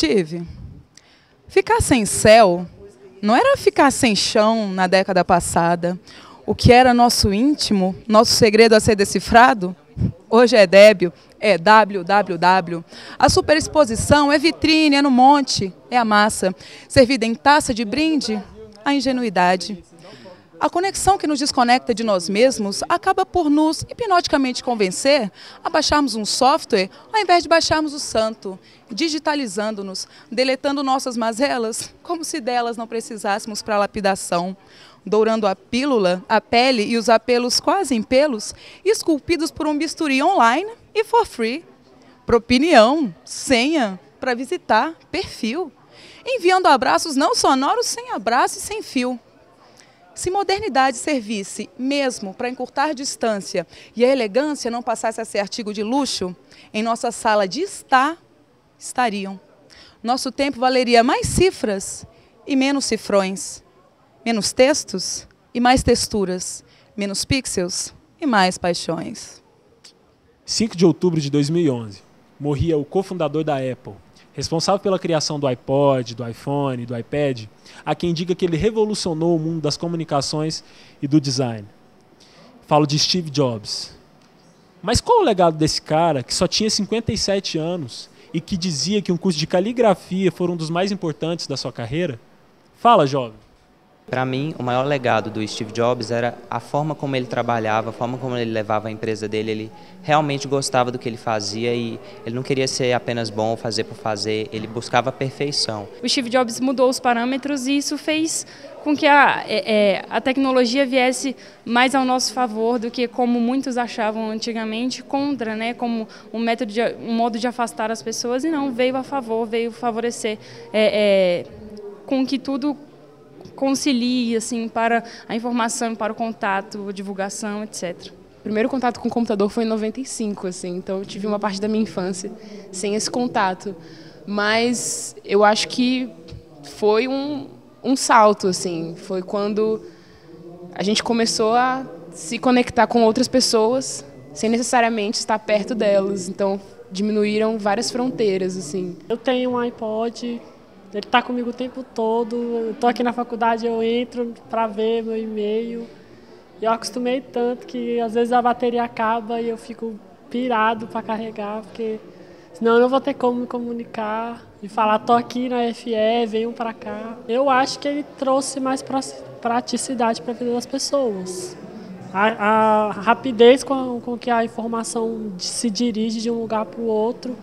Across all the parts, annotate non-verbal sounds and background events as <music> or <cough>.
Steve, ficar sem céu não era ficar sem chão na década passada. O que era nosso íntimo, nosso segredo a ser decifrado, hoje é débil, é www. A superexposição é vitrine, é no monte, é a massa. Servida em taça de brinde, a ingenuidade. A conexão que nos desconecta de nós mesmos acaba por nos hipnoticamente convencer a baixarmos um software ao invés de baixarmos o santo, digitalizando-nos, deletando nossas mazelas, como se delas não precisássemos para a lapidação, dourando a pílula, a pele e os apelos quase em pelos, esculpidos por um bisturi online e for free. Propinião, senha, para visitar, perfil. Enviando abraços não sonoros, sem abraço e sem fio. Se modernidade servisse mesmo para encurtar distância e a elegância não passasse a ser artigo de luxo, em nossa sala de estar, estariam. Nosso tempo valeria mais cifras e menos cifrões, menos textos e mais texturas, menos pixels e mais paixões. 5 de outubro de 2011, morria o cofundador da Apple, responsável pela criação do iPod, do iPhone, do iPad, há quem diga que ele revolucionou o mundo das comunicações e do design. Falo de Steve Jobs. Mas qual o legado desse cara que só tinha 57 anos e que dizia que um curso de caligrafia foi um dos mais importantes da sua carreira? Fala, jovem. Para mim, o maior legado do Steve Jobs era a forma como ele trabalhava, a forma como ele levava a empresa dele. Ele realmente gostava do que ele fazia e ele não queria ser apenas bom, fazer por fazer, ele buscava a perfeição. O Steve Jobs mudou os parâmetros e isso fez com que a, é, é, a tecnologia viesse mais ao nosso favor do que como muitos achavam antigamente contra, né, como um método, de, um modo de afastar as pessoas e não veio a favor, veio favorecer é, é com que tudo concilie assim para a informação, para o contato, a divulgação, etc. O primeiro contato com o computador foi em 95, assim, então eu tive uma parte da minha infância sem esse contato. Mas eu acho que foi um, um salto, assim, foi quando a gente começou a se conectar com outras pessoas sem necessariamente estar perto delas. Então diminuíram várias fronteiras, assim. Eu tenho um iPod ele está comigo o tempo todo. Estou aqui na faculdade, eu entro para ver meu e-mail. E eu acostumei tanto que às vezes a bateria acaba e eu fico pirado para carregar, porque senão eu não vou ter como me comunicar e falar, tô aqui na FE, venham para cá. Eu acho que ele trouxe mais praticidade para a vida das pessoas. A, a rapidez com, com que a informação se dirige de um lugar para o outro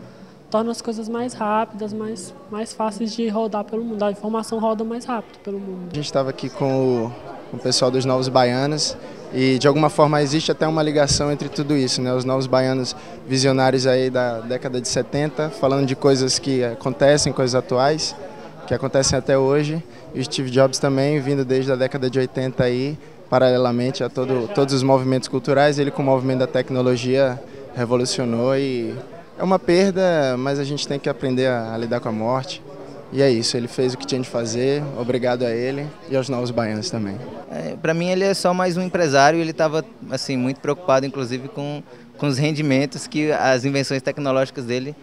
torna as coisas mais rápidas, mais, mais fáceis de rodar pelo mundo. A informação roda mais rápido pelo mundo. A gente estava aqui com o, com o pessoal dos Novos Baianos e de alguma forma existe até uma ligação entre tudo isso, né? Os Novos Baianos visionários aí da década de 70, falando de coisas que acontecem, coisas atuais, que acontecem até hoje, e o Steve Jobs também vindo desde a década de 80 aí, paralelamente a todo, todos os movimentos culturais, ele com o movimento da tecnologia revolucionou e é uma perda, mas a gente tem que aprender a, a lidar com a morte. E é isso, ele fez o que tinha de fazer, obrigado a ele e aos novos baianos também. É, Para mim ele é só mais um empresário, ele estava assim muito preocupado inclusive com, com os rendimentos que as invenções tecnológicas dele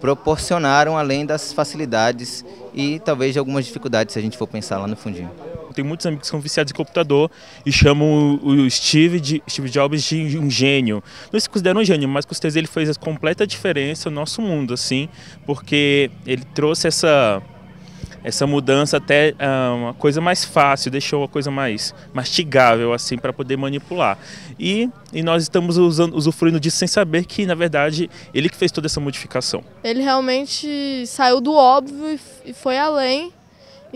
proporcionaram, além das facilidades e talvez de algumas dificuldades se a gente for pensar lá no fundinho tenho muitos amigos que são viciados em computador e chamam o Steve, de, Steve Jobs de um gênio. Não se considera um gênio, mas com certeza ele fez a completa diferença no nosso mundo, assim, porque ele trouxe essa essa mudança até uh, uma coisa mais fácil, deixou a coisa mais mastigável assim para poder manipular. E, e nós estamos usando, usufruindo disso sem saber que na verdade ele que fez toda essa modificação. Ele realmente saiu do óbvio e foi além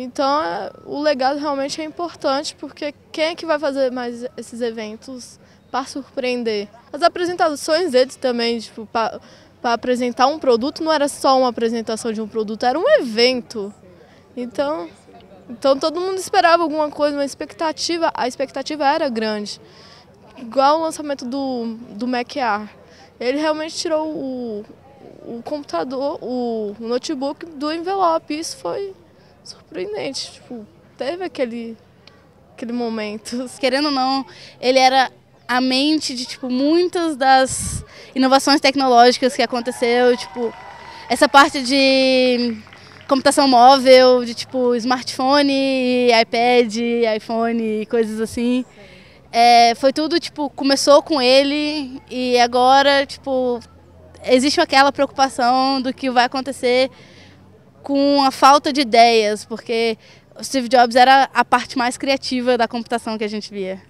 então, é, o legado realmente é importante, porque quem é que vai fazer mais esses eventos para surpreender? As apresentações deles também, tipo, para apresentar um produto, não era só uma apresentação de um produto, era um evento. Então, então todo mundo esperava alguma coisa, uma expectativa, a expectativa era grande. Igual o lançamento do, do Mac Air. Ele realmente tirou o, o computador, o notebook do envelope. Isso foi surpreendente. Tipo, teve aquele, aquele momento. <laughs> Querendo ou não, ele era a mente de tipo muitas das inovações tecnológicas que aconteceu, tipo essa parte de computação móvel, de tipo smartphone, iPad, iPhone, coisas assim. É, foi tudo, tipo, começou com ele e agora, tipo, existe aquela preocupação do que vai acontecer com a falta de ideias, porque o Steve Jobs era a parte mais criativa da computação que a gente via.